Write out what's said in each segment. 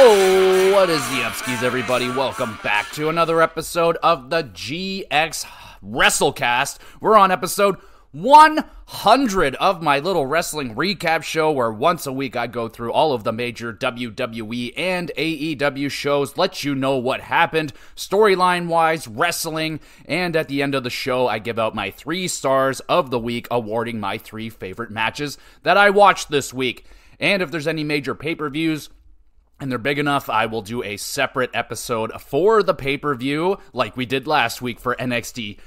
Oh, what is the upskis, everybody? Welcome back to another episode of the GX WrestleCast. We're on episode 100 of my little wrestling recap show where once a week I go through all of the major WWE and AEW shows, let you know what happened storyline wise, wrestling, and at the end of the show, I give out my three stars of the week, awarding my three favorite matches that I watched this week. And if there's any major pay per views, and they're big enough, I will do a separate episode for the pay per view, like we did last week for NXT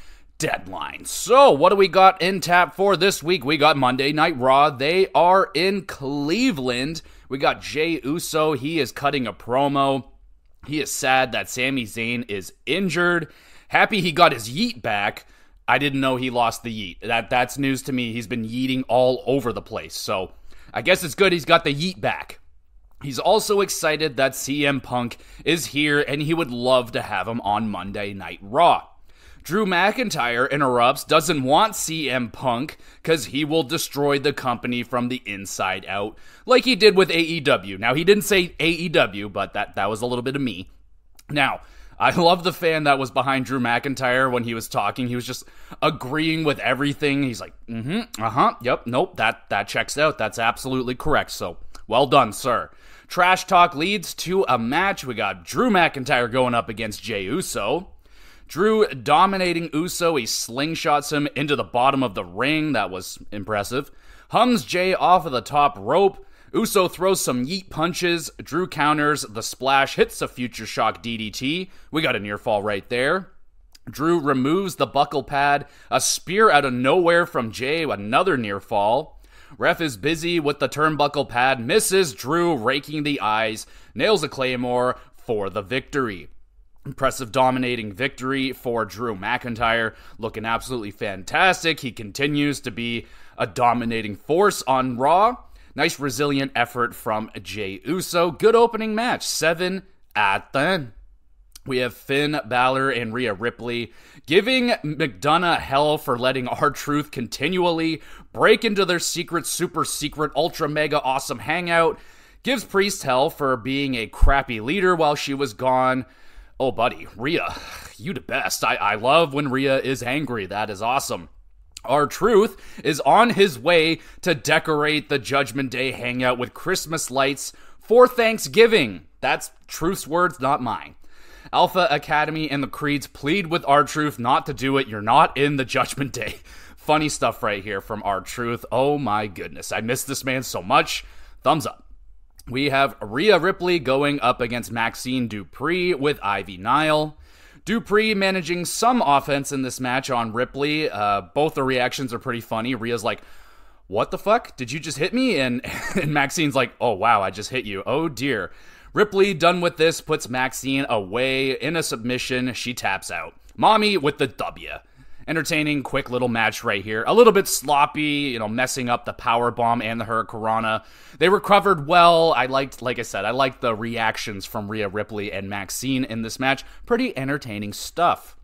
Deadline. So, what do we got in tap for this week? We got Monday Night Raw. They are in Cleveland. We got Jey Uso. He is cutting a promo. He is sad that Sami Zayn is injured. Happy he got his yeet back. I didn't know he lost the yeet. That that's news to me. He's been yeeting all over the place. So, I guess it's good he's got the yeet back. He's also excited that CM Punk is here and he would love to have him on Monday Night Raw. Drew McIntyre interrupts, doesn't want CM Punk because he will destroy the company from the inside out, like he did with AEW. Now, he didn't say AEW, but that, that was a little bit of me. Now, I love the fan that was behind Drew McIntyre when he was talking. He was just agreeing with everything. He's like, mm-hmm, uh-huh, yep, nope, that that checks out. That's absolutely correct. So, well done, sir. Trash talk leads to a match. We got Drew McIntyre going up against Jey Uso. Drew dominating Uso. He slingshots him into the bottom of the ring. That was impressive. Hums Jey off of the top rope. Uso throws some yeet punches. Drew counters. The splash hits a future shock DDT. We got a near fall right there. Drew removes the buckle pad. A spear out of nowhere from Jey, Another near fall. Ref is busy with the turnbuckle pad, misses Drew, raking the eyes, nails a claymore for the victory. Impressive dominating victory for Drew McIntyre, looking absolutely fantastic. He continues to be a dominating force on Raw. Nice resilient effort from Jey Uso. Good opening match. Seven at the end. We have Finn Balor and Rhea Ripley giving McDonagh hell for letting R-Truth continually break into their secret, super secret, ultra mega awesome hangout. Gives Priest hell for being a crappy leader while she was gone. Oh, buddy, Rhea, you the best. I, I love when Rhea is angry. That is awesome. R-Truth is on his way to decorate the Judgment Day hangout with Christmas lights for Thanksgiving. That's Truth's words, not mine. Alpha Academy and the Creeds plead with R-Truth not to do it. You're not in the Judgment Day. Funny stuff right here from R-Truth. Oh my goodness. I miss this man so much. Thumbs up. We have Rhea Ripley going up against Maxxine Dupri with Ivy Nile. Dupri managing some offense in this match on Ripley. Uh, both the reactions are pretty funny. Rhea's like, What the fuck? Did you just hit me? And, and Maxxine's like, Oh, wow, I just hit you. Oh, dear. Ripley, done with this, puts Maxxine away in a submission. She taps out. Mommy with the W. Entertaining, quick little match right here. A little bit sloppy, you know, messing up the power bomb and the Hurricanrana. They recovered well. I liked, like I said, I liked the reactions from Rhea Ripley and Maxxine in this match. Pretty entertaining stuff.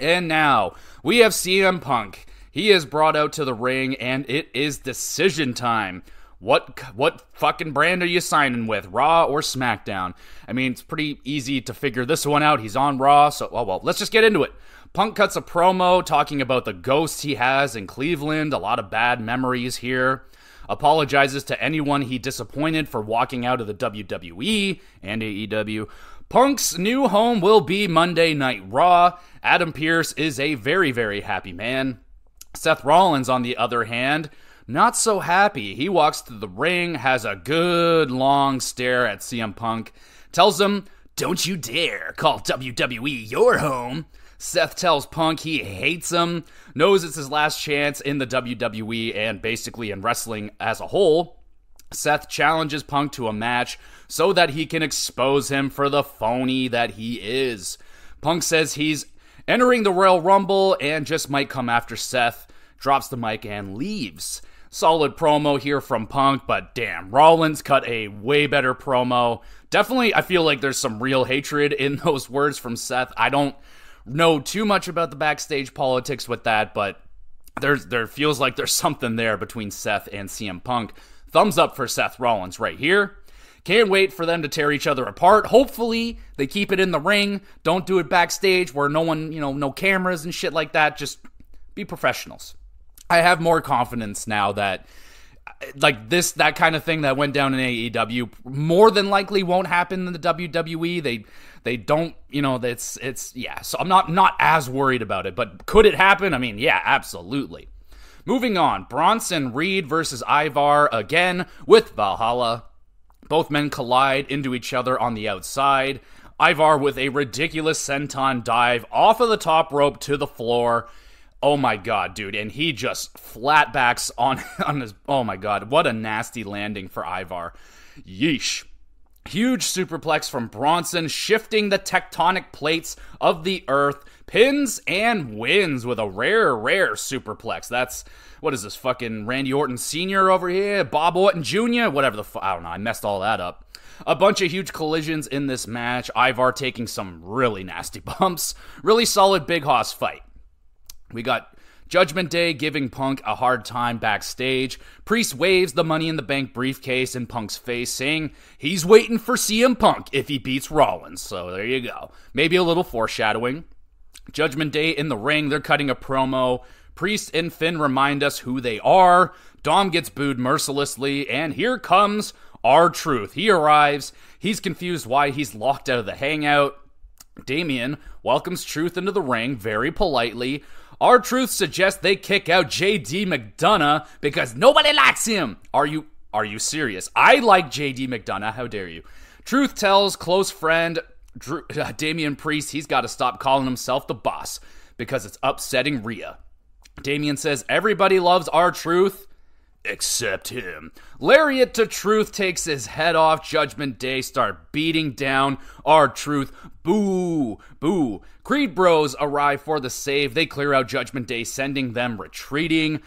And now we have CM Punk. He is brought out to the ring, and it is decision time. What what fucking brand are you signing with, Raw or SmackDown? I mean, it's pretty easy to figure this one out. He's on Raw, so oh well. Let's just get into it. Punk cuts a promo talking about the ghosts he has in Cleveland. A lot of bad memories here. Apologizes to anyone he disappointed for walking out of the WWE and AEW. Punk's new home will be Monday Night Raw. Adam Pearce is a very, very happy man. Seth Rollins, on the other hand, not so happy. He walks to the ring, has a good long stare at CM Punk, tells him, Don't you dare call WWE your home. Seth tells Punk he hates him, knows it's his last chance in the WWE and basically in wrestling as a whole. Seth challenges Punk to a match so that he can expose him for the phony that he is. Punk says he's entering the Royal Rumble and just might come after Seth, drops the mic, and leaves. solid promo here from Punk, but damn, Rollins cut a way better promo. Definitely, I feel like there's some real hatred in those words from Seth. I don't know too much about the backstage politics with that, but there's there feels like there's something there between Seth and CM Punk. Thumbs up for Seth Rollins right here. Can't wait for them to tear each other apart. Hopefully, they keep it in the ring. Don't do it backstage where no one, you know, no cameras and shit like that. Just be professionals. I have more confidence now that like this that kind of thing that went down in AEW more than likely won't happen in the WWE. They they don't, you know, it's it's yeah. So I'm not not as worried about it, but could it happen? I mean, yeah, absolutely. Moving on, Bronson Reed versus Ivar again with Valhalla. Both men collide into each other on the outside. Ivar with a ridiculous senton dive off of the top rope to the floor. Oh my god, dude. And he just flatbacks on on his Oh my god, what a nasty landing for Ivar. Yeesh. Huge superplex from Bronson, shifting the tectonic plates of the earth, pins and wins with a rare, rare superplex. That's what is this fucking Randy Orton Sr. over here? Bob Orton Jr.? Whatever the fuck. I don't know. I messed all that up. A bunch of huge collisions in this match. Ivar taking some really nasty bumps. Really solid Big Hoss fight. We got Judgment Day giving Punk a hard time backstage. Priest waves the Money in the Bank briefcase in Punk's face, saying he's waiting for CM Punk if he beats Rollins. So there you go. Maybe a little foreshadowing. Judgment Day in the ring, they're cutting a promo. Priest and Finn remind us who they are. Dom gets booed mercilessly, and here comes R-Truth. He arrives. He's confused why he's locked out of the hangout. Damian welcomes Truth into the ring very politely. R-Truth suggests they kick out JD McDonagh because nobody likes him. Are you are you serious? I like JD McDonagh. How dare you? Truth tells close friend Drew, uh, Damian Priest he's got to stop calling himself the boss because it's upsetting Rhea. Damian says everybody loves R-Truth except him. Lariat to Truth takes his head off. Judgment Day start beating down R-Truth. Boo, boo. Creed Bros arrive for the save. They clear out Judgment Day, sending them retreating.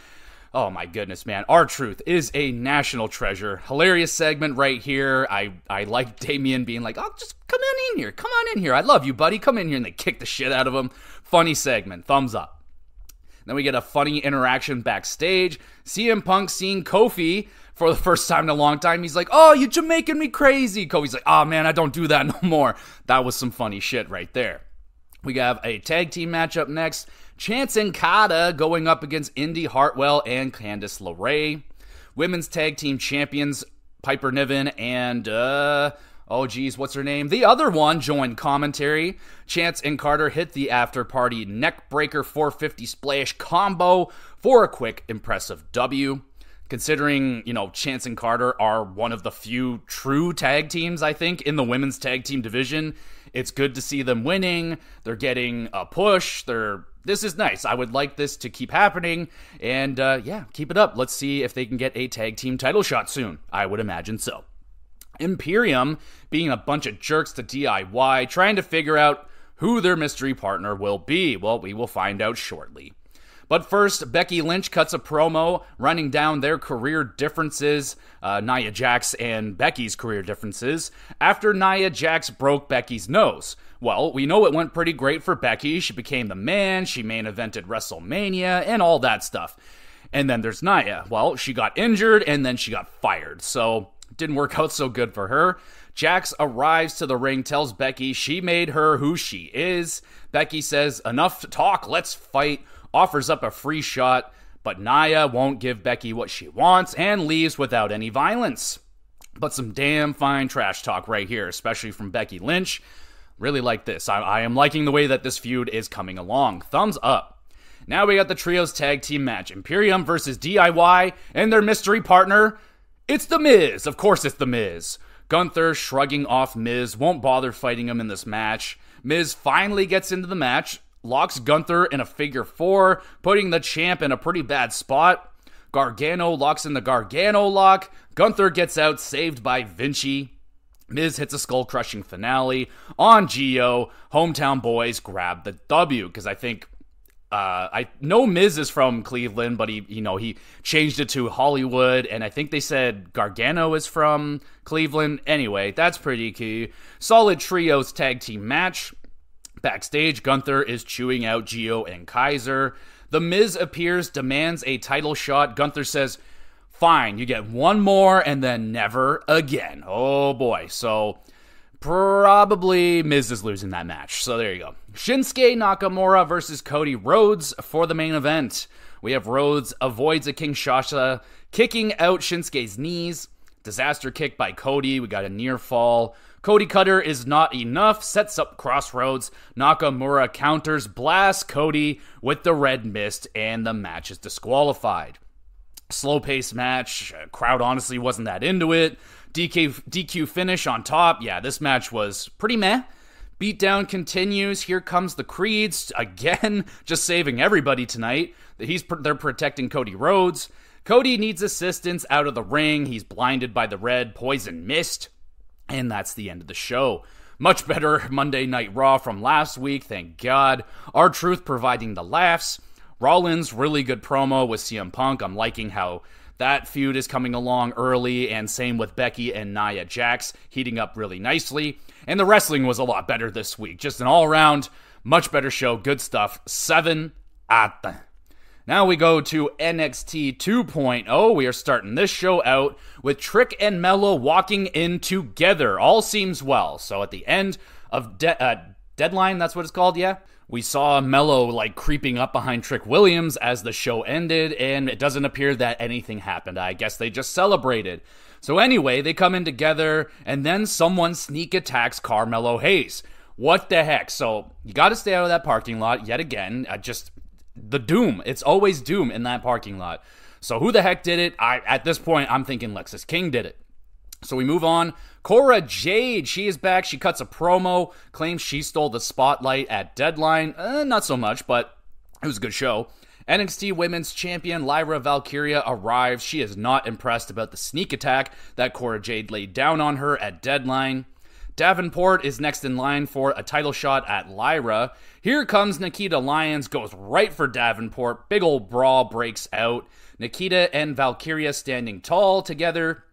Oh my goodness, man. R-Truth is a national treasure. Hilarious segment right here. I, I like Damian being like, oh, just come on in here. Come on in here. I love you, buddy. Come in here. And they kick the shit out of him. Funny segment. Thumbs up. Then we get a funny interaction backstage. CM Punk seeing Kofi for the first time in a long time. He's like, "Oh, you Jamaican me crazy." Kofi's like, "Oh man, I don't do that no more." That was some funny shit right there. We have a tag team matchup next. Chance and Carter going up against Indi Hartwell and Candice LeRae. Women's tag team champions Piper Niven and uh Oh, geez, what's her name? The other one joined commentary. Chance and Carter hit the after party neckbreaker 450 splash combo for a quick, impressive W. Considering, you know, Chance and Carter are one of the few true tag teams, I think, in the women's tag team division, it's good to see them winning. They're getting a push. They're this is nice. I would like this to keep happening. And uh, yeah, keep it up. Let's see if they can get a tag team title shot soon. I would imagine so. Imperium being a bunch of jerks to DIY, trying to figure out who their mystery partner will be. Well, we will find out shortly. But first, Becky Lynch cuts a promo running down their career differences, uh, Nia Jax and Becky's career differences, after Nia Jax broke Becky's nose. Well, we know it went pretty great for Becky. She became the man, she main evented WrestleMania, and all that stuff. And then there's Nia. Well, she got injured and then she got fired. So didn't work out so good for her. Jax arrives to the ring, tells Becky she made her who she is. Becky says, Enough talk, let's fight, offers up a free shot, but Nia won't give Becky what she wants and leaves without any violence. But some damn fine trash talk right here, especially from Becky Lynch. Really like this. I, I am liking the way that this feud is coming along. Thumbs up. Now we got the Trios Tag Team match Imperium versus DIY and their mystery partner, it's The Miz. Of course, it's The Miz. Gunther shrugging off Miz, won't bother fighting him in this match. Miz finally gets into the match, locks Gunther in a figure four, putting the champ in a pretty bad spot. Gargano locks in the Gargano lock. Gunther gets out, saved by Vinci. Miz hits a skull crushing finale on Geo. Hometown boys grab the W because I think uh, I know Miz is from Cleveland, but he, you know, he changed it to Hollywood, and I think they said Gargano is from Cleveland. Anyway, that's pretty key. Solid trios tag team match. Backstage, Gunther is chewing out Geo and Kaiser. The Miz appears, demands a title shot. Gunther says, "Fine, you get one more, and then never again." Oh boy, so Probably Miz is losing that match. So there you go. Shinsuke Nakamura versus Cody Rhodes for the main event. We have Rhodes avoids a King Kinshasa, kicking out Shinsuke's knees. Disaster kick by Cody. We got a near fall. Cody Cutter is not enough, sets up crossroads. Nakamura counters, blasts Cody with the red mist, and the match is disqualified. Slow paced match. Crowd honestly wasn't that into it. DK, DQ finish on top. Yeah, this match was pretty meh. Beatdown continues. Here comes the Creeds again, just saving everybody tonight. He's they're protecting Cody Rhodes. Cody needs assistance out of the ring. He's blinded by the red poison mist, and that's the end of the show. Much better Monday Night Raw from last week, thank God. R-Truth providing the laughs. Rollins really good promo with CM Punk. I'm liking how that feud is coming along early, and same with Becky and Nia Jax heating up really nicely. And the wrestling was a lot better this week. Just an all around, much better show. Good stuff. 7 at now we go to NXT 2.0. We are starting this show out with Trick and Melo walking in together. All seems well. So at the end of de- uh, Deadline, that's what it's called, yeah? We saw Melo like creeping up behind Trick Williams as the show ended, and it doesn't appear that anything happened. I guess they just celebrated. So anyway, they come in together, and then someone sneak attacks Carmelo Hayes. What the heck? So you got to stay out of that parking lot yet again. I just the doom. It's always doom in that parking lot. So who the heck did it? I at this point I'm thinking Lexis King did it. So we move on. Cora Jade, she is back. She cuts a promo, claims she stole the spotlight at Deadline. Uh, not so much, but it was a good show. NXT Women's Champion Lyra Valkyria arrives. She is not impressed about the sneak attack that Cora Jade laid down on her at Deadline. Davenport is next in line for a title shot at Lyra. Here comes Nikita Lyons, goes right for Davenport. Big old brawl breaks out. Nikita and Valkyria standing tall together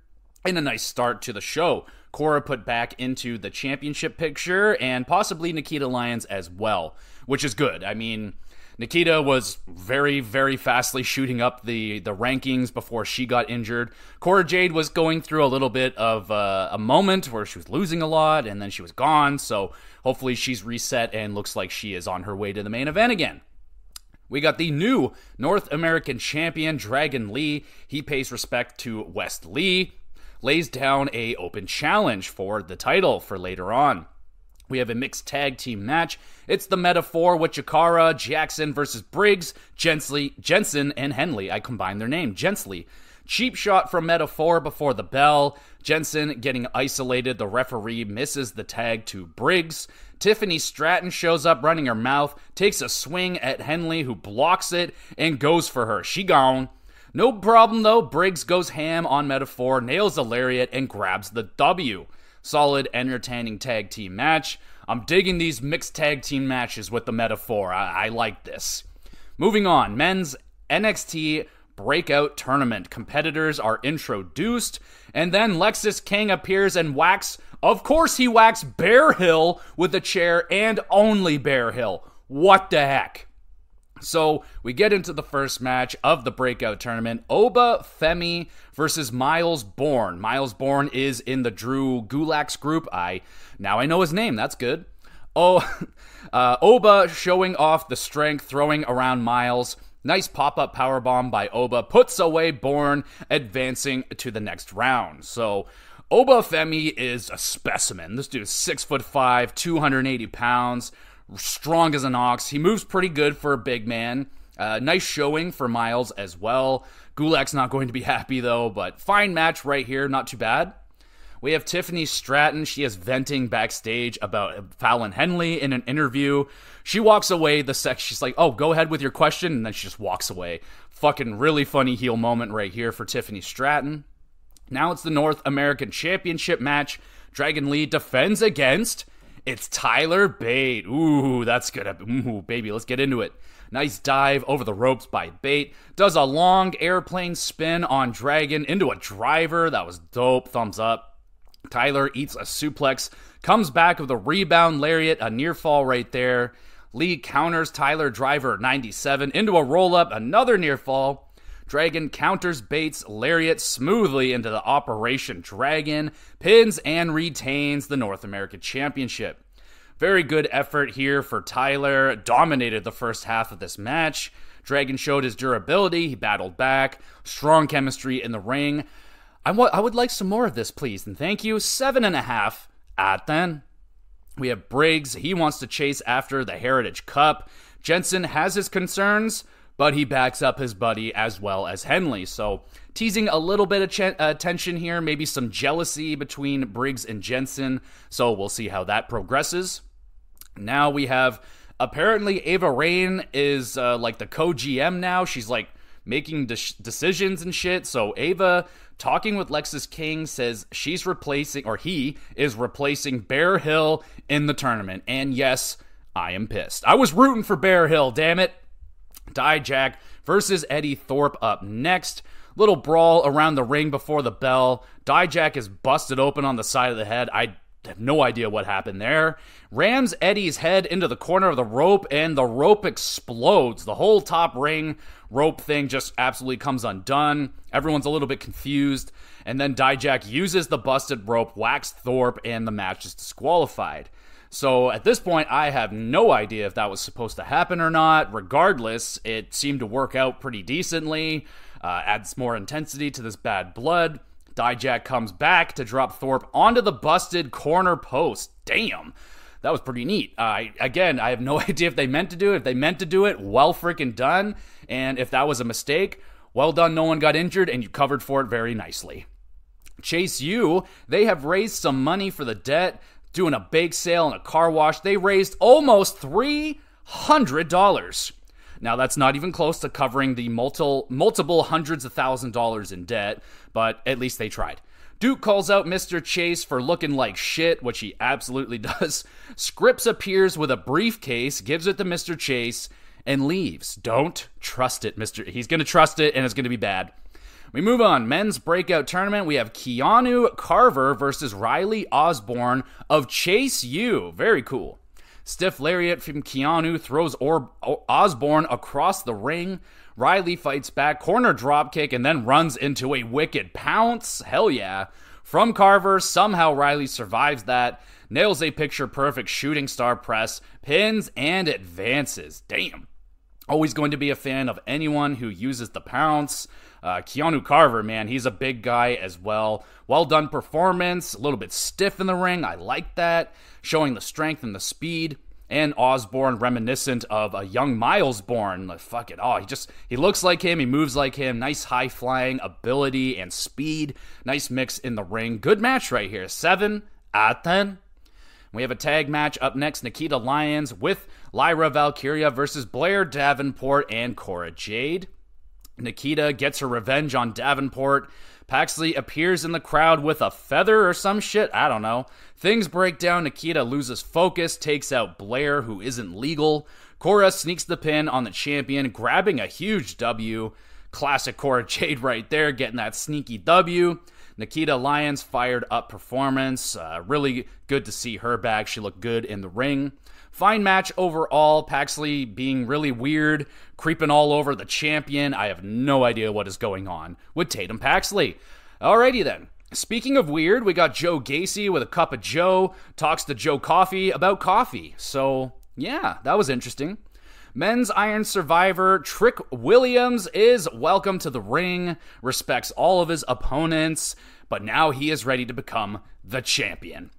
in a nice start to the show. Cora put back into the championship picture and possibly Nikita Lyons as well, which is good. I mean, Nikita was very, very fastly shooting up the, the rankings before she got injured. Cora Jade was going through a little bit of uh, a moment where she was losing a lot and then she was gone. So hopefully she's reset and looks like she is on her way to the main event again. We got the new North American champion, Dragon Lee. He pays respect to Wes Lee, lays down a open challenge for the title for later on. We have a mixed tag team match. It's the Meta-Four with Jakara, Jackson versus Briggs, Jensley, Jensen, and Henley. I combine their name, Jensley. Cheap shot from Meta-Four before the bell. Jensen getting isolated. The referee misses the tag to Briggs. Tiffany Stratton shows up running her mouth, takes a swing at Henley, who blocks it and goes for her. She gone. No problem though. Briggs goes ham on Meta-Four, nails the lariat, and grabs the W. Solid, entertaining tag team match. I'm digging these mixed tag team matches with the Meta-Four. I, I like this. Moving on, men's NXT breakout tournament. Competitors are introduced, and then Lexis King appears and whacks. Of course, he whacks Bear Hill with a chair and only Bear Hill. What the heck? So we get into the first match of the breakout tournament Oba Femi versus Myles Borne. Myles Borne is in the Drew Gulak's group. I now I know his name. That's good. Oh, uh, Oba showing off the strength, throwing around Myles. Nice pop up power bomb by Oba puts away Borne, advancing to the next round. So Oba Femi is a specimen. This dude is six foot five, 280 pounds strong as an ox. He moves pretty good for a big man. Uh, nice showing for Myles as well. Gulak's not going to be happy though, but fine match right here, not too bad. We have Tiffany Stratton. She is venting backstage about Fallon Henley in an interview. She walks away the sec. She's like, "Oh, go ahead with your question," and then she just walks away. Fucking really funny heel moment right here for Tiffany Stratton. Now it's the North American Championship match. Dragon Lee defends against it's Tyler Bate. Ooh, that's good. Ooh, baby, let's get into it. Nice dive over the ropes by Bate. Does a long airplane spin on Dragon into a driver. That was dope. Thumbs up. Tyler eats a suplex, comes back with a rebound lariat, a near fall right there. Lee counters Tyler Driver 97 into a roll up, another near fall. Dragon counters Bates' lariat smoothly into the Operation Dragon, pins and retains the North American Championship. Very good effort here for Tyler. Dominated the first half of this match. Dragon showed his durability. He battled back. Strong chemistry in the ring. I, w- I would like some more of this, please. And thank you. Seven and a half at then. We have Briggs. He wants to chase after the Heritage Cup. Jensen has his concerns, but he backs up his buddy as well as Henley. So, teasing a little bit of ch- uh, tension here, maybe some jealousy between Briggs and Jensen. So, we'll see how that progresses. Now we have apparently Ava Raine is uh, like the co GM now. She's like making de- decisions and shit. So Ava talking with Lexis King says she's replacing or he is replacing Bear Hill in the tournament. And yes, I am pissed. I was rooting for Bear Hill, damn it. Dijak versus Eddie Thorpe up next. Little brawl around the ring before the bell. Dijak is busted open on the side of the head. I have no idea what happened there. Rams Eddie's head into the corner of the rope, and the rope explodes. The whole top ring rope thing just absolutely comes undone. Everyone's a little bit confused. And then Dijak uses the busted rope, whacks Thorpe, and the match is disqualified. So at this point, I have no idea if that was supposed to happen or not. Regardless, it seemed to work out pretty decently, uh, adds more intensity to this bad blood. Dijak comes back to drop Thorpe onto the busted corner post. Damn. That was pretty neat. Uh, again, I have no idea if they meant to do it. If they meant to do it, well freaking done. And if that was a mistake, well done. No one got injured, and you covered for it very nicely. Chase U, they have raised some money for the debt, doing a bake sale and a car wash. They raised almost $300. Now, that's not even close to covering the multiple, multiple hundreds of thousand dollars in debt, but at least they tried. Duke calls out Mr. Chase for looking like shit, which he absolutely does. Scrypts appears with a briefcase, gives it to Mr. Chase, and leaves. Don't trust it, Mr. He's going to trust it, and it's going to be bad. We move on. Men's breakout tournament. We have Keanu Carver versus Riley Osborne of Chase U. Very cool. Stiff lariat from Keanu throws or- Osborne across the ring. Riley fights back, corner dropkick, and then runs into a wicked pounce. Hell yeah. From Carver, somehow Riley survives that, nails a picture perfect shooting star press, pins, and advances. Damn. Always going to be a fan of anyone who uses the pounce. Uh, Keanu Carver, man, he's a big guy as well. Well done performance, a little bit stiff in the ring. I like that. Showing the strength and the speed. And Osborne, reminiscent of a young Myles Borne. Like, fuck it. Oh, he just, he looks like him. He moves like him. Nice high flying ability and speed. Nice mix in the ring. Good match right here. Seven out 10. We have a tag match up next Nikita Lyons with Lyra Valkyria versus Blair Davenport and Cora Jade. Nikita gets her revenge on Davenport. Paxley appears in the crowd with a feather or some shit. I don't know. Things break down. Nikita loses focus, takes out Blair, who isn't legal. Cora sneaks the pin on the champion, grabbing a huge W. Classic Cora Jade right there, getting that sneaky W. Nikita Lyons fired up performance. Uh, really good to see her back. She looked good in the ring. Fine match overall. Paxley being really weird, creeping all over the champion. I have no idea what is going on with Tatum Paxley. Alrighty then. Speaking of weird, we got Joe Gacy with a cup of Joe, talks to Joe Coffey about coffee. So, yeah, that was interesting. Men's Iron Survivor Trick Williams is welcome to the ring, respects all of his opponents, but now he is ready to become the champion.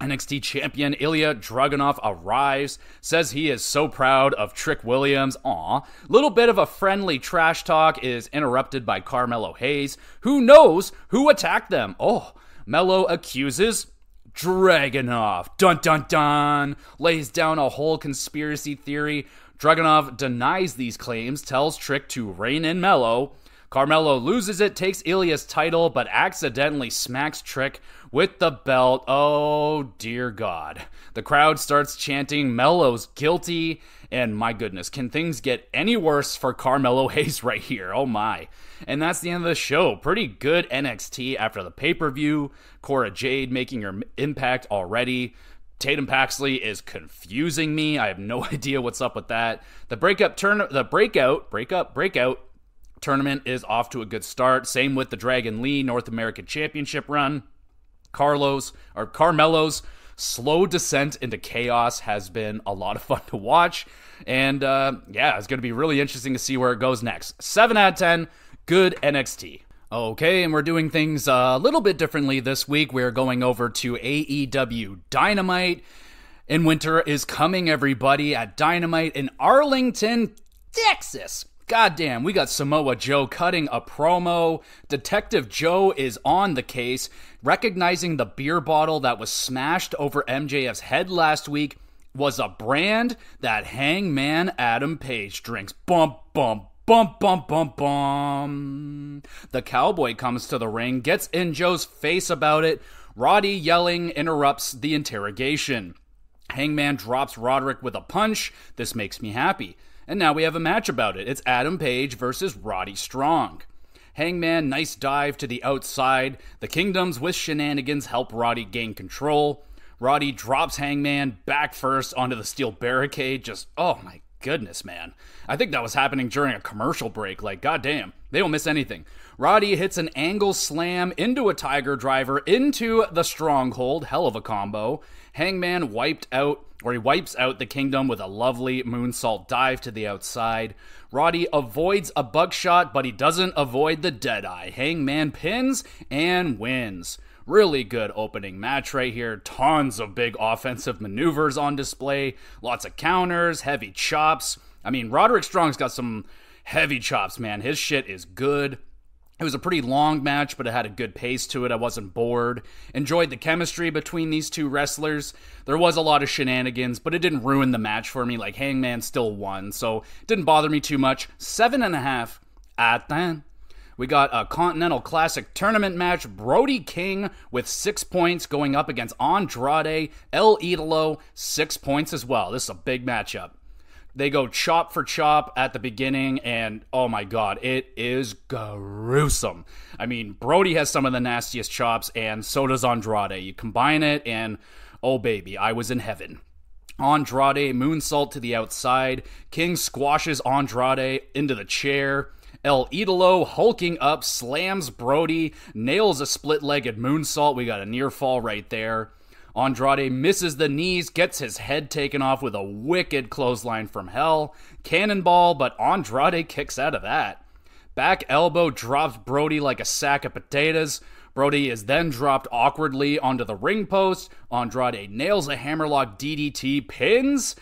NXT champion Ilya Dragunov arrives, says he is so proud of Trick Williams. Aw. Little bit of a friendly trash talk is interrupted by Carmelo Hayes, who knows who attacked them. Oh, Melo accuses Dragunov. Dun dun dun. Lays down a whole conspiracy theory. Dragunov denies these claims, tells Trick to rein in Melo. Carmelo loses it, takes Ilya's title, but accidentally smacks Trick with the belt. Oh, dear God. The crowd starts chanting, Melo's guilty. And my goodness, can things get any worse for Carmelo Hayes right here? Oh my. And that's the end of the show. Pretty good NXT after the pay per view. Cora Jade making her impact already. Tatum Paxley is confusing me. I have no idea what's up with that. The breakup turn the breakout, breakup, breakout tournament is off to a good start. Same with the Dragon Lee North American Championship run. Carlos or Carmelo's slow descent into chaos has been a lot of fun to watch. And uh, yeah, it's going to be really interesting to see where it goes next. 7 out of 10, good NXT. Okay, and we're doing things a little bit differently this week. We're going over to AEW Dynamite. And winter is coming, everybody, at Dynamite in Arlington, Texas. Goddamn, we got Samoa Joe cutting a promo. Detective Joe is on the case, recognizing the beer bottle that was smashed over MJF's head last week was a brand that Hangman Adam Page drinks. Bump, bump, bump, bump, bump, bump. The cowboy comes to the ring, gets in Joe's face about it. Roddy yelling interrupts the interrogation. Hangman drops Roderick with a punch. This makes me happy. And now we have a match about it. It's Adam Page versus Roddy Strong. Hangman, nice dive to the outside. The Kingdoms with shenanigans help Roddy gain control. Roddy drops Hangman back first onto the steel barricade. Just, oh my goodness, man. I think that was happening during a commercial break. Like, goddamn, they don't miss anything. Roddy hits an angle slam into a Tiger Driver into the stronghold. Hell of a combo. Hangman wiped out or he wipes out the kingdom with a lovely moonsault dive to the outside. Roddy avoids a buckshot, but he doesn't avoid the deadeye. Hangman pins and wins. Really good opening match right here. Tons of big offensive maneuvers on display. Lots of counters, heavy chops. I mean, Roderick Strong's got some heavy chops, man. His shit is good. It was a pretty long match, but it had a good pace to it. I wasn't bored. Enjoyed the chemistry between these two wrestlers. There was a lot of shenanigans, but it didn't ruin the match for me. Like Hangman still won, so it didn't bother me too much. Seven and a half at ten. We got a Continental Classic tournament match. Brody King with six points going up against Andrade El Idolo, six points as well. This is a big matchup. They go chop for chop at the beginning, and oh my god, it is gruesome. I mean, Brody has some of the nastiest chops, and so does Andrade. You combine it, and oh baby, I was in heaven. Andrade moonsault to the outside. King squashes Andrade into the chair. El Idolo hulking up, slams Brody, nails a split legged moonsault. We got a near fall right there. Andrade misses the knees, gets his head taken off with a wicked clothesline from hell. Cannonball, but Andrade kicks out of that. Back elbow drops Brody like a sack of potatoes. Brody is then dropped awkwardly onto the ring post. Andrade nails a hammerlock DDT, pins,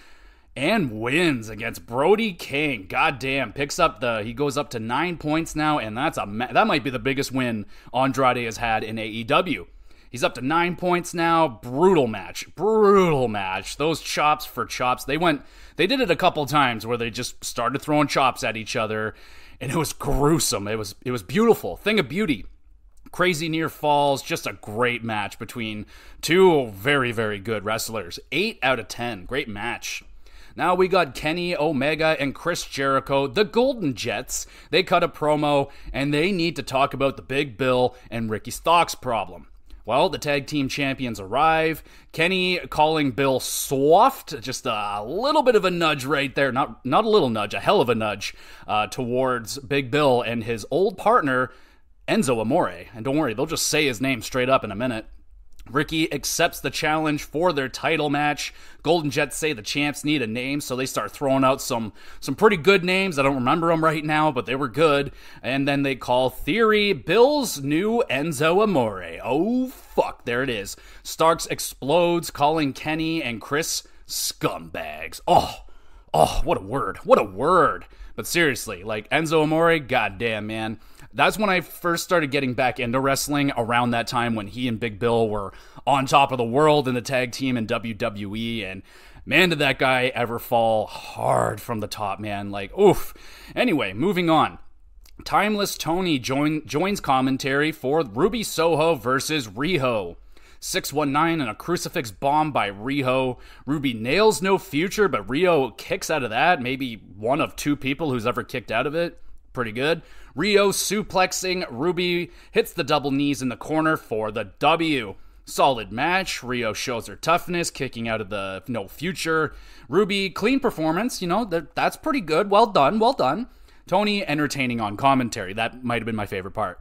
and wins against Brody King. Goddamn, picks up the he goes up to nine points now, and that's a that might be the biggest win Andrade has had in AEW. He's up to nine points now. Brutal match. Brutal match. Those chops for chops. They went, they did it a couple times where they just started throwing chops at each other, and it was gruesome. It was, it was beautiful. Thing of beauty. Crazy near falls. Just a great match between two very, very good wrestlers. Eight out of ten. Great match. Now we got Kenny Omega and Chris Jericho, the Golden Jets. They cut a promo and they need to talk about the Big Bill and Ricky Starks problem. Well, the tag team champions arrive. Kenny calling Bill soft, just a little bit of a nudge right there. Not not a little nudge, a hell of a nudge uh, towards Big Bill and his old partner Enzo Amore. And don't worry, they'll just say his name straight up in a minute. Ricky accepts the challenge for their title match. Golden Jets say the champs need a name, so they start throwing out some some pretty good names. I don't remember them right now, but they were good. And then they call Theory Bill's new Enzo Amore. Oh fuck, there it is. Starks explodes, calling Kenny and Chris scumbags. Oh, oh, what a word! What a word! But seriously, like Enzo Amore, goddamn man that's when I first started getting back into wrestling around that time when he and Big Bill were on top of the world in the tag team in WWE. And man, did that guy ever fall hard from the top, man. Like, oof. Anyway, moving on. Timeless Tony join, joins commentary for Ruby Soho versus Riho. 619 and a crucifix bomb by Riho. Ruby nails no future, but Riho kicks out of that. Maybe one of two people who's ever kicked out of it. Pretty good. Riho suplexing Ruby hits the double knees in the corner for the W. Solid match. Riho shows her toughness, kicking out of the no future. Ruby, clean performance. You know, that, that's pretty good. Well done. Well done. Tony entertaining on commentary. That might have been my favorite part.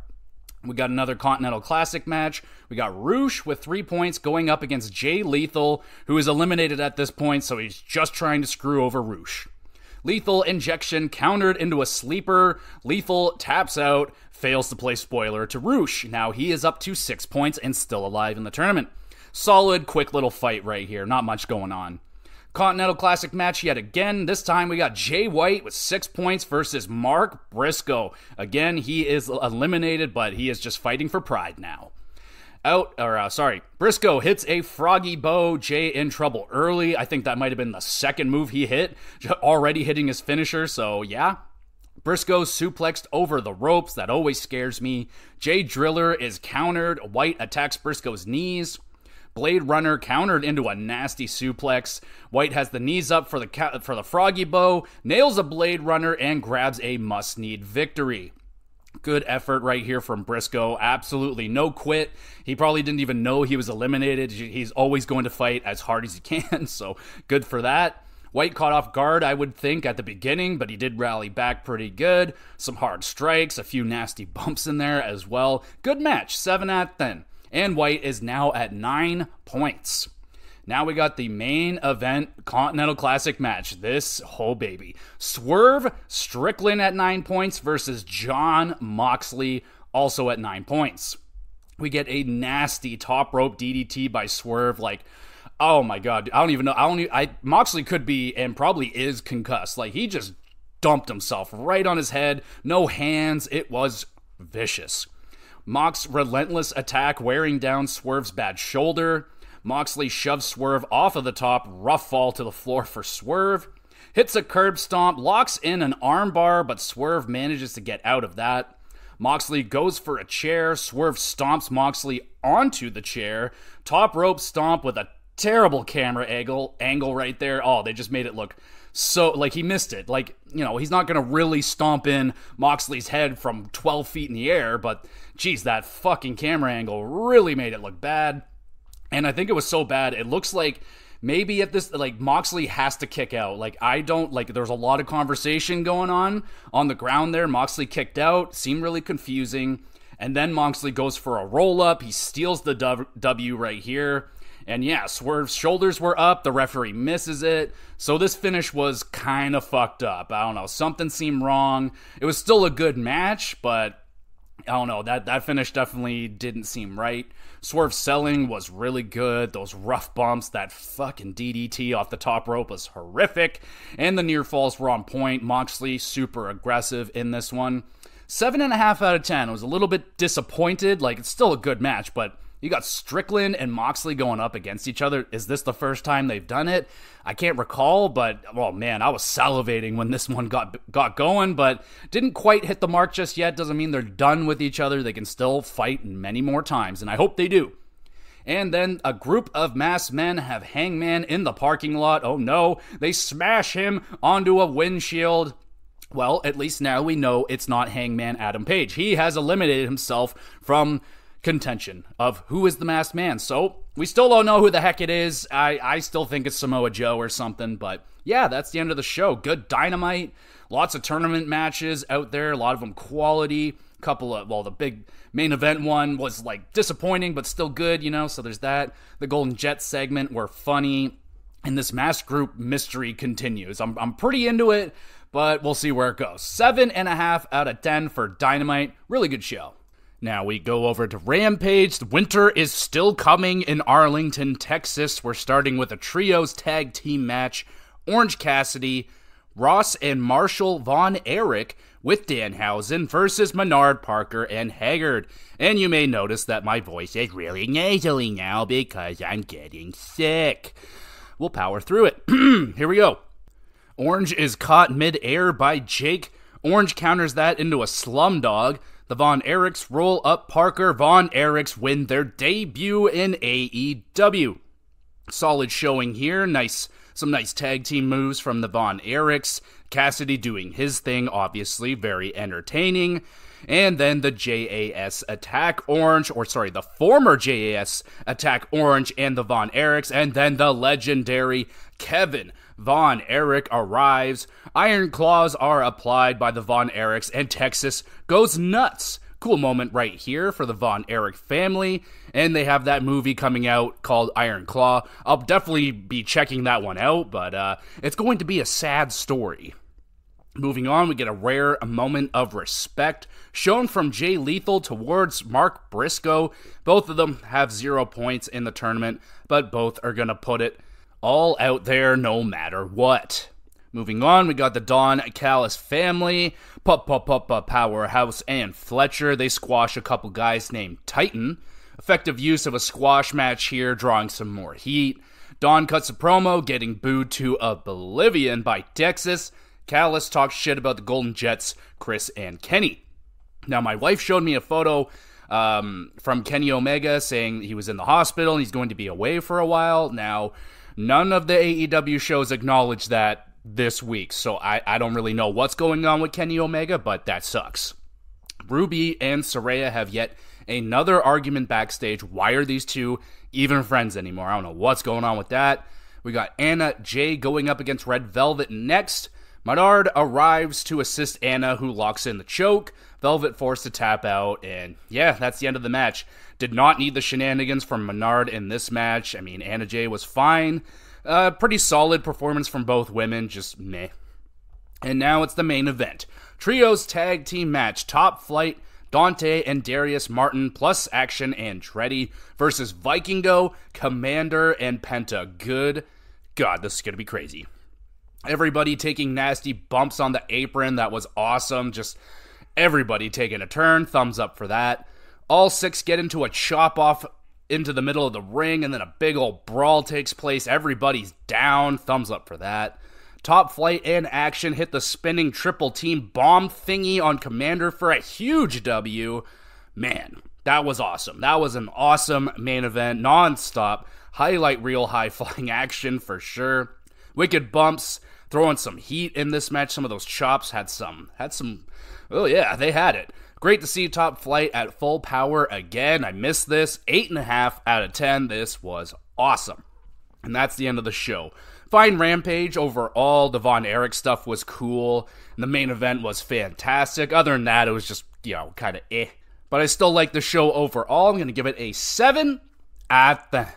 We got another Continental Classic match. We got Rush with three points going up against Jay Lethal, who is eliminated at this point, so he's just trying to screw over Rush. Lethal injection countered into a sleeper. Lethal taps out, fails to play spoiler to Rush. Now he is up to six points and still alive in the tournament. Solid, quick little fight right here. Not much going on. Continental Classic match yet again. This time we got Jay White with six points versus Mark Briscoe. Again, he is eliminated, but he is just fighting for pride now. Out, or uh, sorry, Briscoe hits a froggy bow. Jay in trouble early. I think that might have been the second move he hit, already hitting his finisher. So yeah, Briscoe suplexed over the ropes. That always scares me. Jay Driller is countered. White attacks Briscoe's knees. Blade Runner countered into a nasty suplex. White has the knees up for the for the froggy bow, nails a Blade Runner and grabs a must-need victory. Good effort right here from Briscoe. Absolutely no quit. He probably didn't even know he was eliminated. He's always going to fight as hard as he can, so good for that. White caught off guard, I would think, at the beginning, but he did rally back pretty good. Some hard strikes, a few nasty bumps in there as well. Good match, 7 at 10 and White is now at nine points. Now we got the main event Continental Classic match. This whole baby. Swerve Strickland at nine points versus Jon Moxley, also at nine points. We get a nasty top rope DDT by Swerve. Like, oh my god, I don't even know. I don't. I Moxley could be and probably is concussed. Like he just dumped himself right on his head. No hands. It was vicious. Mox relentless attack wearing down Swerve's bad shoulder. Moxley shoves Swerve off of the top, rough fall to the floor for Swerve. Hits a curb stomp, locks in an armbar, but Swerve manages to get out of that. Moxley goes for a chair. Swerve stomps Moxley onto the chair. Top rope stomp with a terrible camera angle angle right there. Oh, they just made it look so like he missed it. Like, you know, he's not going to really stomp in Moxley's head from 12 feet in the air, but geez, that fucking camera angle really made it look bad. And I think it was so bad, it looks like maybe at this like Moxley has to kick out. Like I don't like there's a lot of conversation going on on the ground there. Moxley kicked out, seemed really confusing. And then Moxley goes for a roll up. He steals the W right here. And yeah, Swerve's shoulders were up. The referee misses it. So this finish was kind of fucked up. I don't know. Something seemed wrong. It was still a good match, but I don't know. That, that finish definitely didn't seem right. Swerve selling was really good. Those rough bumps, that fucking DDT off the top rope was horrific. And the near falls were on point. Moxley super aggressive in this one. Seven and a half out of ten. I was a little bit disappointed. Like, it's still a good match, but you got Strickland and Moxley going up against each other. Is this the first time they've done it? I can't recall, but oh man, I was salivating when this one got got going, but didn't quite hit the mark just yet. Doesn't mean they're done with each other. They can still fight many more times, and I hope they do. And then a group of masked men have Hangman in the parking lot. Oh no, they smash him onto a windshield. Well, at least now we know it's not Hangman Adam Page. He has eliminated himself from contention of who is the masked man. So we still don't know who the heck it is. I, I still think it's Samoa Joe or something, but yeah, that's the end of the show. Good dynamite, lots of tournament matches out there, a lot of them quality. Couple of well, the big main event one was like disappointing, but still good, you know. So there's that. The Golden Jet segment were funny, and this mask group mystery continues. I'm I'm pretty into it, but we'll see where it goes. Seven and a half out of ten for Dynamite. Really good show. Now we go over to Rampage. Winter is still coming in Arlington, Texas. We're starting with a trios tag team match. Orange Cassidy, Ross and Marshall Von Erich with Danhausen versus Menard Parker and Haggard. And you may notice that my voice is really nasally now because I'm getting sick. We'll power through it. Here we go. Orange is caught mid-air by Jake Orange counters that into a slumdog. The Von Erichs roll up Parker. Von Erichs win their debut in AEW. Solid showing here. Nice, some nice tag team moves from the Von Erichs. Cassidy doing his thing, obviously, very entertaining. And then the JAS Attack Orange, or sorry, the former JAS Attack Orange and the Von Erichs, and then the legendary Kevin Von Erich arrives. Iron Claws are applied by the Von Erichs, and Texas goes nuts. Cool moment right here for the Von Erich family. And they have that movie coming out called Iron Claw. I'll definitely be checking that one out, but uh, it's going to be a sad story. Moving on, we get a rare moment of respect shown from Jay Lethal towards Mark Briscoe. Both of them have zero points in the tournament, but both are going to put it all out there no matter what. Moving on, we got the Don Callis family, Pup Pup Powerhouse and Fletcher. They squash a couple guys named Titan. Effective use of a squash match here, drawing some more heat. Don cuts a promo, getting booed to oblivion by Texas. Callis talks shit about the Golden Jets, Chris and Kenny. Now, my wife showed me a photo um, from Kenny Omega saying he was in the hospital and he's going to be away for a while. Now, none of the AEW shows acknowledge that this week, so I, I don't really know what's going on with Kenny Omega, but that sucks. Ruby and Saraya have yet another argument backstage. Why are these two even friends anymore? I don't know what's going on with that. We got Anna Jay going up against Red Velvet next. Menard arrives to assist Anna, who locks in the choke. Velvet forced to tap out, and yeah, that's the end of the match. Did not need the shenanigans from Menard in this match. I mean, Anna Jay was fine. Uh, pretty solid performance from both women, just meh. And now it's the main event Trios Tag Team Match Top Flight, Dante and Darius Martin plus Action Andretti versus Vikingo, Commander, and Penta. Good God, this is going to be crazy. Everybody taking nasty bumps on the apron. That was awesome. Just everybody taking a turn. Thumbs up for that. All six get into a chop off into the middle of the ring, and then a big old brawl takes place. Everybody's down. Thumbs up for that. Top Flight and Action hit the spinning triple team bomb thingy on Commander for a huge W. Man, that was awesome. That was an awesome main event, non-stop. Highlight real high flying action for sure. Wicked bumps, throwing some heat in this match. Some of those chops had some had some oh yeah, they had it. Great to see Top Flight at full power again. I missed this. Eight and a half out of ten. This was awesome. And that's the end of the show. Fine Rampage overall. The Von Erich stuff was cool. And the main event was fantastic. Other than that, it was just, you know, kind of eh. But I still like the show overall. I'm going to give it a 7 at the.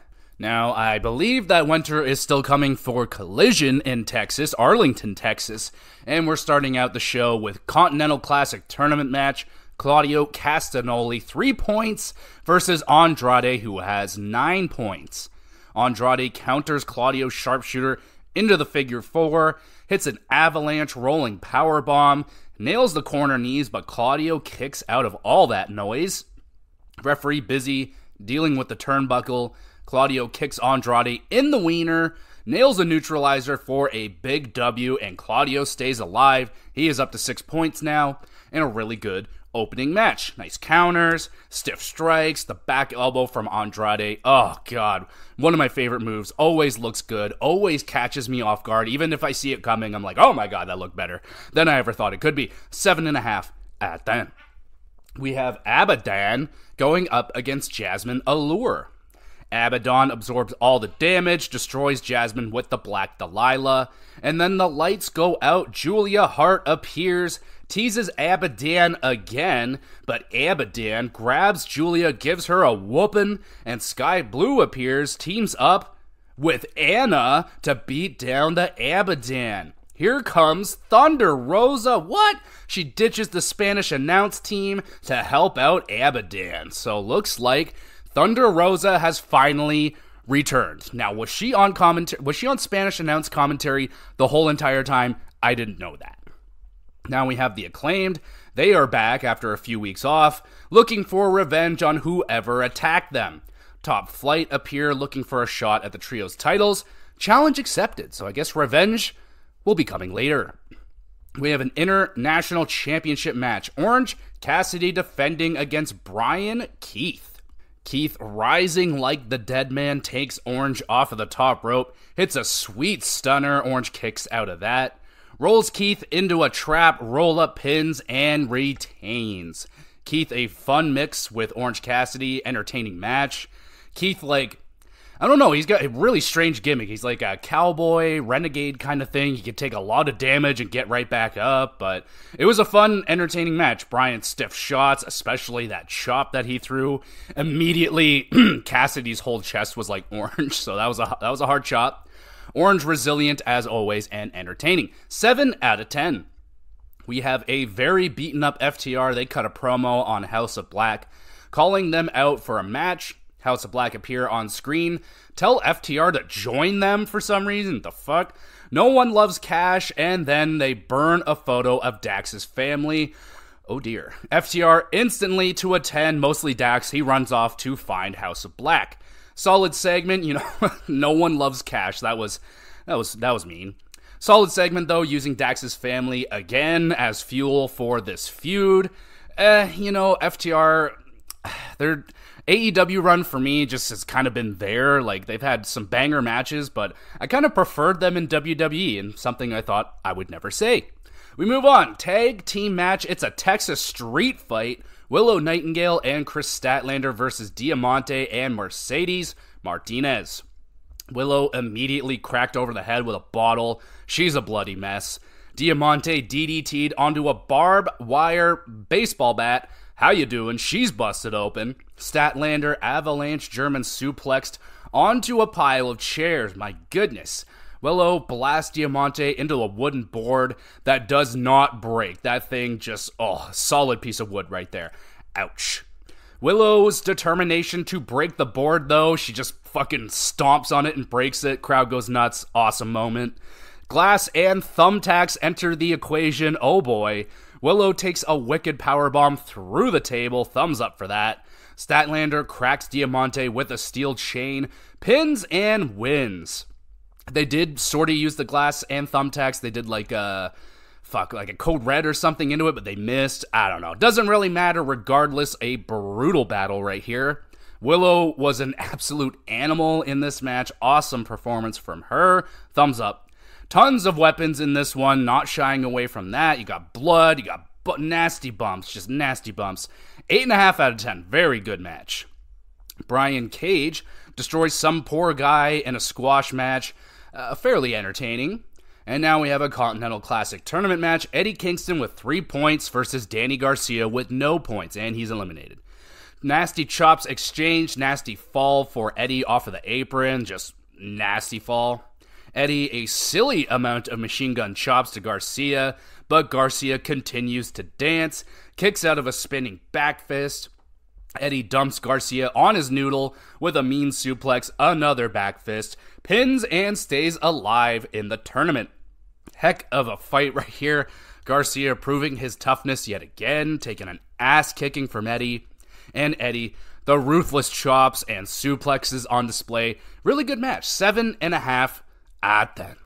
Now, I believe that winter is still coming for Collision in Texas, Arlington, Texas. And we're starting out the show with Continental Classic Tournament match. Claudio Castagnoli, three points, versus Andrade, who has nine points. Andrade counters Claudio's sharpshooter into the figure four, hits an avalanche rolling power bomb, nails the corner knees, but Claudio kicks out of all that noise. Referee busy dealing with the turnbuckle. Claudio kicks Andrade in the wiener, nails a neutralizer for a big W, and Claudio stays alive. He is up to six points now, and a really good opening match. Nice counters, stiff strikes, the back elbow from Andrade. Oh, God. One of my favorite moves. Always looks good, always catches me off guard. Even if I see it coming, I'm like, oh my God, that looked better than I ever thought it could be. Seven and a half at then. We have Abadon going up against Jazmin Allure. Abadon absorbs all the damage, destroys Jasmine with the Black Dahlia, and then the lights go out. Julia Hart appears, teases Abadon again, but Abadon grabs Julia, gives her a whooping, and Skye Blue appears, teams up with Anna to beat down the Abadon. Here comes Thunder Rosa. What? She ditches the Spanish announce team to help out Abadon. So looks like Thunder Rosa has finally returned. Now, was she on commentary? Was she on Spanish announced commentary the whole entire time? I didn't know that. Now we have the acclaimed. They are back after a few weeks off, looking for revenge on whoever attacked them. Top Flight appear looking for a shot at the trio's titles. Challenge accepted, so I guess revenge will be coming later. we have an international championship match. Orange Cassidy defending against Bryan Keith. Keith, rising like the dead man, takes Orange off of the top rope, hits a sweet stunner. Orange kicks out of that, rolls Keith into a trap, roll up pins, and retains. Keith, a fun mix with Orange Cassidy, entertaining match. Keith, like, I don't know. He's got a really strange gimmick. He's like a cowboy, renegade kind of thing. He can take a lot of damage and get right back up. But it was a fun, entertaining match. Bryan's stiff shots, especially that chop that he threw, immediately Cassidy's whole chest was like orange. So that was a that was a hard chop. Orange resilient as always and entertaining. Seven out of ten. We have a very beaten up FTR. They cut a promo on House of Black, calling them out for a match House of Black appear on screen. Tell FTR to join them for some reason. The fuck? No one loves Cash, and then they burn a photo of Dax's family. Oh dear. FTR instantly to attend, mostly Dax. He runs off to find House of Black. Solid segment, you know, no one loves Cash. That was that was that was mean. Solid segment though, using Dax's family again as fuel for this feud. Eh, you know, FTR they're AEW run for me just has kind of been there. Like they've had some banger matches, but I kind of preferred them in WWE and something I thought I would never say. We move on. Tag team match. It's a Texas street fight. Willow Nightingale and Kris Statlander versus Diamante and Mercedes Martinez. Willow immediately cracked over the head with a bottle. She's a bloody mess. Diamante DDT'd onto a barbed wire baseball bat how you doing? She's busted open. Statlander avalanche German suplexed onto a pile of chairs. My goodness. Willow oh, blasts Diamante into a wooden board that does not break. That thing just, oh, solid piece of wood right there. Ouch. Willow's determination to break the board, though, she just fucking stomps on it and breaks it. Crowd goes nuts. Awesome moment. Glass and thumbtacks enter the equation. Oh boy. Willow takes a wicked power bomb through the table. Thumbs up for that. Statlander cracks Diamante with a steel chain, pins, and wins. They did sort of use the glass and thumbtacks. They did like a fuck, like a code red or something into it, but they missed. I don't know. Doesn't really matter. Regardless, a brutal battle right here. Willow was an absolute animal in this match. Awesome performance from her. Thumbs up. Tons of weapons in this one, not shying away from that. You got blood, you got bu- nasty bumps, just nasty bumps. 8.5 out of 10. Very good match. Brian Cage destroys some poor guy in a squash match. Uh, fairly entertaining. And now we have a Continental Classic tournament match. Eddie Kingston with three points versus Danny Garcia with no points, and he's eliminated. Nasty chops exchange, nasty fall for Eddie off of the apron, just nasty fall. Eddie a silly amount of machine gun chops to Garcia, but Garcia continues to dance, kicks out of a spinning back fist. Eddie dumps Garcia on his noodle with a mean suplex, another back fist, pins and stays alive in the tournament. Heck of a fight right here. Garcia proving his toughness yet again, taking an ass kicking from Eddie. And Eddie, the ruthless chops and suplexes on display. Really good match. Seven and a half at then.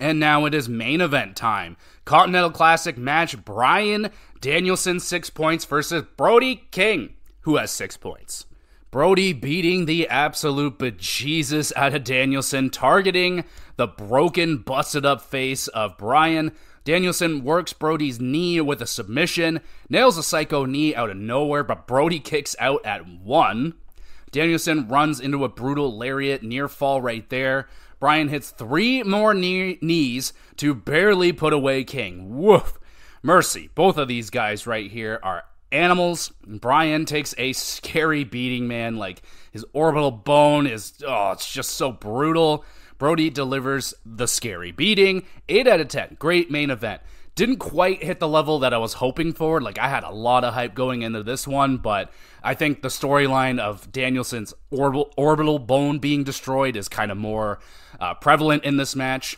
And now it is main event time. Continental Classic match Bryan Danielson, six points, versus Brody King, who has six points. Brody beating the absolute bejesus out of Danielson, targeting the broken, busted up face of Bryan. Danielson works Brody's knee with a submission, nails a psycho knee out of nowhere, but Brody kicks out at one. Danielson runs into a brutal lariat near fall right there. Bryan hits three more knee- knees to barely put away King. Woof. Mercy. Both of these guys right here are animals. Bryan takes a scary beating, man. Like his orbital bone is, oh, it's just so brutal. Brody delivers the scary beating. 8 out of 10. Great main event. Didn't quite hit the level that I was hoping for. Like, I had a lot of hype going into this one, but I think the storyline of Danielson's orbital, bone being destroyed is kind of more uh, prevalent in this match.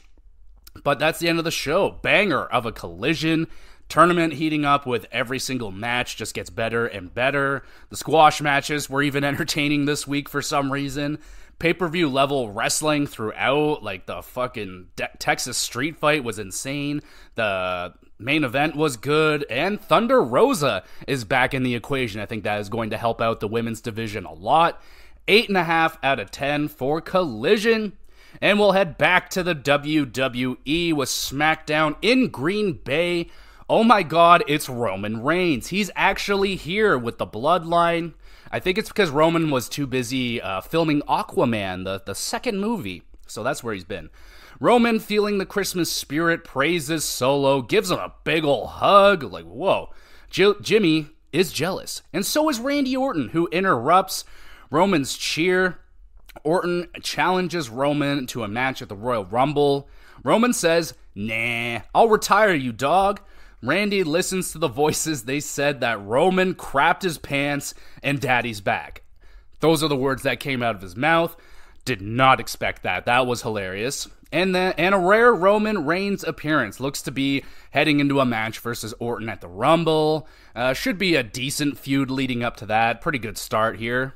But that's the end of the show. Banger of a collision. Tournament heating up with every single match just gets better and better. The squash matches were even entertaining this week for some reason. Pay per view level wrestling throughout, like the fucking De- Texas street fight was insane. The main event was good, and Thunder Rosa is back in the equation. I think that is going to help out the women's division a lot. Eight and a half out of ten for Collision. And we'll head back to the WWE with SmackDown in Green Bay. Oh my god, it's Roman Reigns. He's actually here with the bloodline. I think it's because Roman was too busy uh, filming Aquaman, the, the second movie. So that's where he's been. Roman, feeling the Christmas spirit, praises Solo, gives him a big ol' hug. Like, whoa. J- Jimmy is jealous. And so is Randy Orton, who interrupts Roman's cheer. Orton challenges Roman to a match at the Royal Rumble. Roman says, Nah, I'll retire you, dog. Randy listens to the voices. They said that Roman crapped his pants and daddy's back. Those are the words that came out of his mouth. Did not expect that. That was hilarious. And then and a rare Roman Reigns appearance looks to be heading into a match versus Orton at the Rumble. Uh, should be a decent feud leading up to that. Pretty good start here.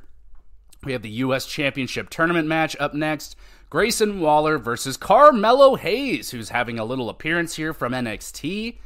We have the U.S. Championship Tournament match up next. Grayson Waller versus Carmelo Hayes, who's having a little appearance here from NXT.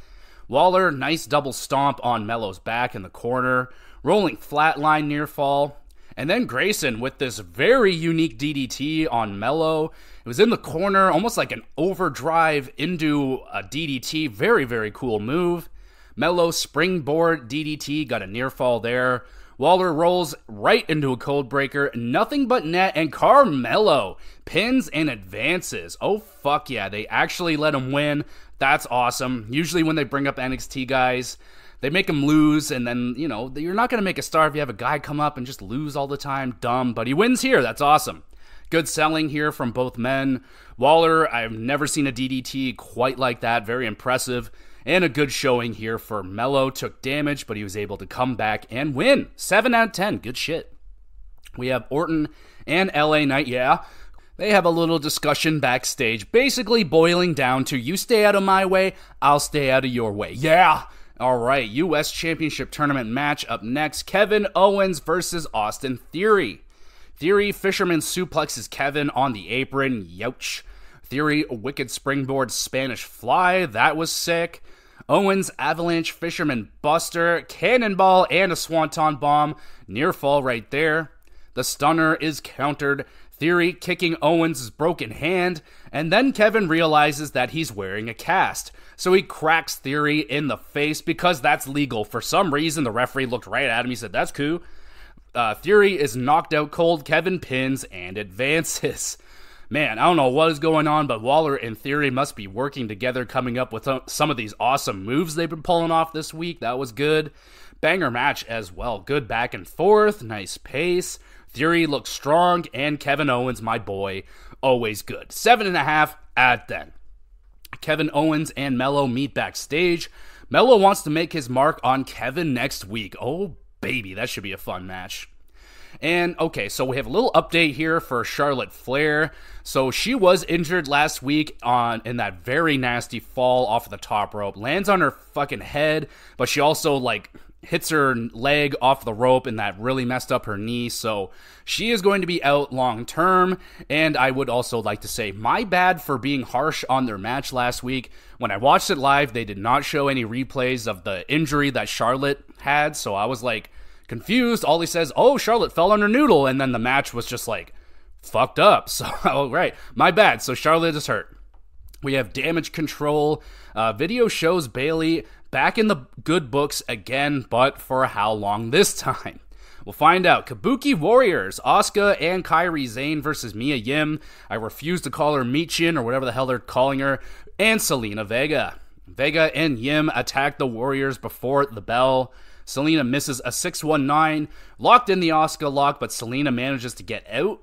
Waller, nice double stomp on Melo's back in the corner, rolling flatline near fall. And then Grayson with this very unique DDT on Melo. It was in the corner, almost like an overdrive into a DDT. Very, very cool move. Melo springboard DDT, got a near fall there. Waller rolls right into a codebreaker, nothing but net, and Carmelo pins and advances. Oh, fuck yeah, they actually let him win. That's awesome. Usually, when they bring up NXT guys, they make him lose, and then, you know, you're not going to make a star if you have a guy come up and just lose all the time. Dumb, but he wins here. That's awesome. Good selling here from both men. Waller, I've never seen a DDT quite like that. Very impressive. And a good showing here for Melo. Took damage, but he was able to come back and win. 7 out of 10. Good shit. We have Orton and LA Knight. Yeah. They have a little discussion backstage, basically boiling down to you stay out of my way, I'll stay out of your way. Yeah. All right, U.S. Championship Tournament match up next Kevin Owens versus Austin Theory. Theory Fisherman suplexes Kevin on the apron. Youch. Theory wicked springboard Spanish fly. That was sick. Owens avalanche fisherman buster, cannonball, and a swanton bomb. Near fall right there. The stunner is countered. Theory kicking Owens' broken hand, and then Kevin realizes that he's wearing a cast. So he cracks Theory in the face because that's legal. For some reason, the referee looked right at him. He said, That's cool. Uh, Theory is knocked out cold. Kevin pins and advances. Man, I don't know what is going on, but Waller and Theory must be working together, coming up with some of these awesome moves they've been pulling off this week. That was good. Banger match as well. Good back and forth, nice pace. Theory looks strong, and Kevin Owens, my boy, always good. Seven and a half at then. Kevin Owens and Melo meet backstage. Melo wants to make his mark on Kevin next week. Oh, baby, that should be a fun match. And okay, so we have a little update here for Charlotte Flair. So she was injured last week on in that very nasty fall off of the top rope. Lands on her fucking head, but she also like hits her leg off the rope and that really messed up her knee. So she is going to be out long term. And I would also like to say, my bad for being harsh on their match last week. When I watched it live, they did not show any replays of the injury that Charlotte had. So I was like, confused. All he says, "Oh, Charlotte fell on her noodle," and then the match was just like fucked up. So, right, my bad. So Charlotte is hurt. We have damage control. Uh, video shows Bayley back in the good books again, but for how long this time? We'll find out. Kabuki Warriors, Asuka and Kairi Sane versus Mia Yim. I refuse to call her Michin or whatever the hell they're calling her. And Zelina Vega. Vega and Yim attack the Warriors before the bell. Zelina misses a 619, locked in the Asuka lock, but Zelina manages to get out.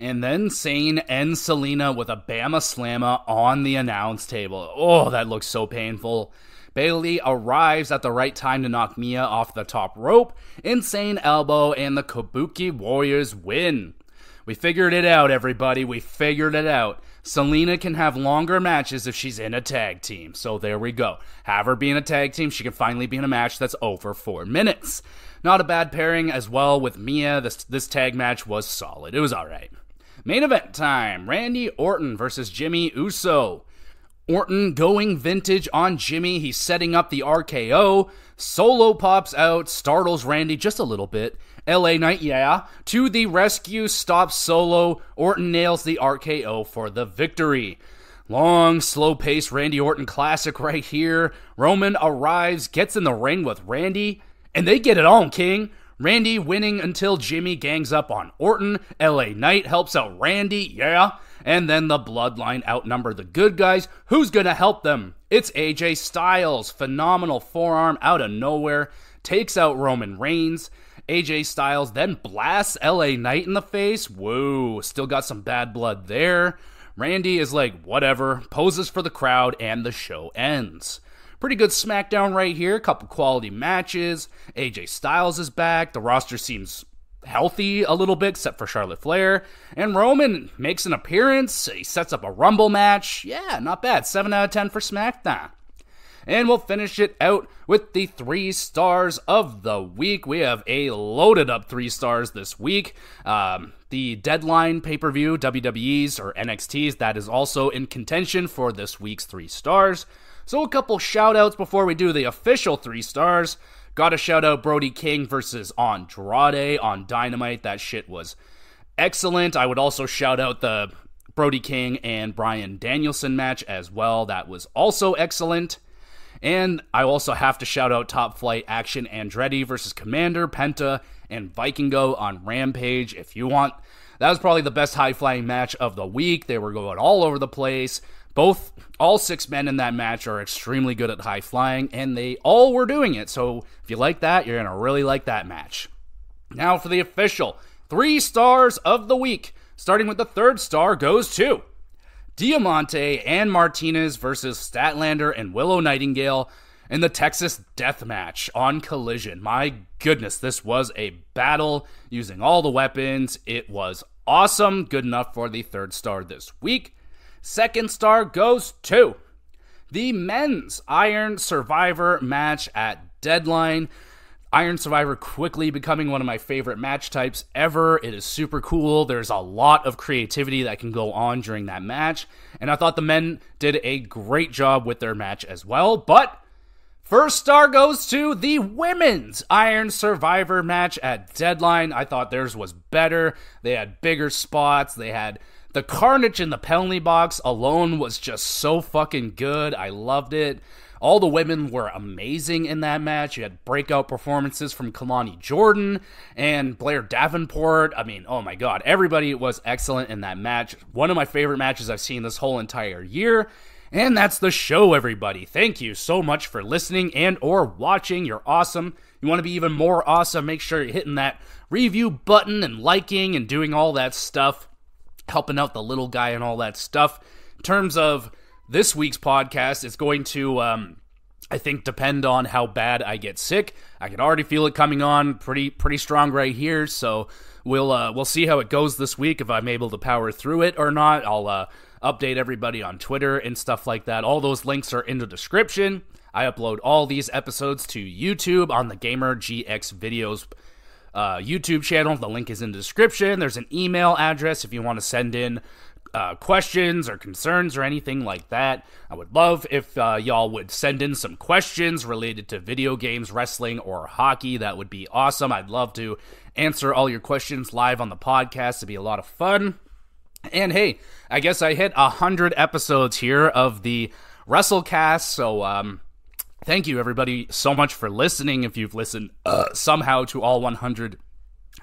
And then Sane ends Zelina with a Bama Slamma on the announce table. Oh, that looks so painful. Bayley arrives at the right time to knock Mia off the top rope. Insane elbow, and the Kabuki Warriors win. We figured it out, everybody. We figured it out. Zelina can have longer matches if she's in a tag team. So there we go. Have her be in a tag team. She can finally be in a match that's over four minutes. Not a bad pairing as well with Mia. This, this tag match was solid. It was alright. Main event time Randy Orton versus Jimmy Uso. Orton going vintage on Jimmy. He's setting up the RKO. Solo pops out, startles Randy just a little bit. LA Knight, yeah. To the rescue, stops Solo. Orton nails the RKO for the victory. Long, slow pace Randy Orton classic right here. Roman arrives, gets in the ring with Randy, and they get it on, King. Randy winning until Jimmy gangs up on Orton. LA Knight helps out Randy, yeah. And then the bloodline outnumber the good guys. Who's gonna help them? It's AJ Styles. Phenomenal forearm out of nowhere. Takes out Roman Reigns. AJ Styles then blasts LA Knight in the face. Whoa, still got some bad blood there. Randy is like, whatever, poses for the crowd, and the show ends. Pretty good SmackDown right here. Couple quality matches. AJ Styles is back. The roster seems healthy a little bit, except for Charlotte Flair. And Roman makes an appearance. He sets up a Rumble match. Yeah, not bad. 7 out of 10 for SmackDown. And we'll finish it out with the three stars of the week. We have a loaded up three stars this week. Um, the deadline pay per view, WWE's or NXT's, that is also in contention for this week's three stars. So, a couple shout outs before we do the official three stars. Gotta shout out Brody King versus Andrade on Dynamite. That shit was excellent. I would also shout out the Brody King and Bryan Danielson match as well. That was also excellent. And I also have to shout out Top Flight Action Andretti versus Commander Penta and Vikingo on Rampage. If you want, that was probably the best high flying match of the week. They were going all over the place. Both, all six men in that match are extremely good at high flying, and they all were doing it. So if you like that, you're going to really like that match. Now for the official three stars of the week. Starting with the third star goes to Diamante and Martinez versus Statlander and Willow Nightingale in the Texas Death Match on Collision. My goodness, this was a battle using all the weapons. It was awesome. Good enough for the third star this week. Second star goes to the men's Iron Survivor match at Deadline. Iron Survivor quickly becoming one of my favorite match types ever. It is super cool. There's a lot of creativity that can go on during that match. And I thought the men did a great job with their match as well. But first star goes to the women's Iron Survivor match at Deadline. I thought theirs was better. They had bigger spots. They had the carnage in the penalty box alone was just so fucking good. I loved it. All the women were amazing in that match. You had breakout performances from Kelani Jordan and Blair Davenport. I mean, oh my god, everybody was excellent in that match. One of my favorite matches I've seen this whole entire year. And that's the show everybody. Thank you so much for listening and or watching. You're awesome. You want to be even more awesome, make sure you're hitting that review button and liking and doing all that stuff, helping out the little guy and all that stuff. In terms of this week's podcast is going to, um, I think, depend on how bad I get sick. I can already feel it coming on pretty pretty strong right here. So we'll uh, we'll see how it goes this week. If I'm able to power through it or not, I'll uh, update everybody on Twitter and stuff like that. All those links are in the description. I upload all these episodes to YouTube on the Gamer GX Videos uh, YouTube channel. The link is in the description. There's an email address if you want to send in uh, questions or concerns or anything like that. I would love if uh, y'all would send in some questions related to video games, wrestling, or hockey. That would be awesome. I'd love to answer all your questions live on the podcast. It'd be a lot of fun. And hey, I guess I hit a hundred episodes here of the WrestleCast. So um, thank you everybody so much for listening. If you've listened uh, somehow to all 100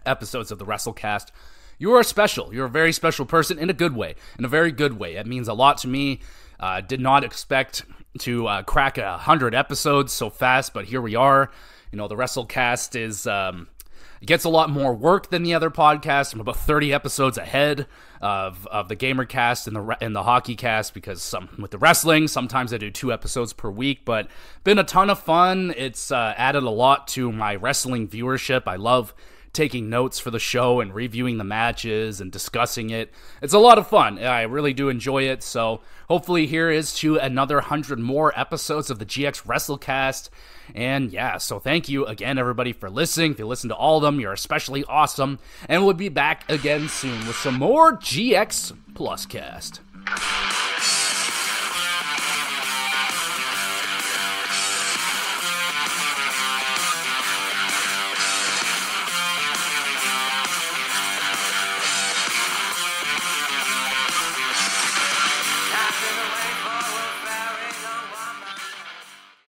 episodes of the WrestleCast. You are special. You're a very special person in a good way, in a very good way. It means a lot to me. Uh, did not expect to uh, crack a hundred episodes so fast, but here we are. You know, the WrestleCast is um, it gets a lot more work than the other podcasts. I'm about 30 episodes ahead of, of the GamerCast and the and the Hockey Cast because some with the wrestling, sometimes I do two episodes per week. But been a ton of fun. It's uh, added a lot to my wrestling viewership. I love taking notes for the show and reviewing the matches and discussing it. It's a lot of fun. I really do enjoy it. So hopefully, here is to another 100 more episodes of the GX WrestleCast. And yeah, so thank you again, everybody, for listening. If you listen to all of them, you're especially awesome. And we'll be back again soon with some more GX Plus Cast.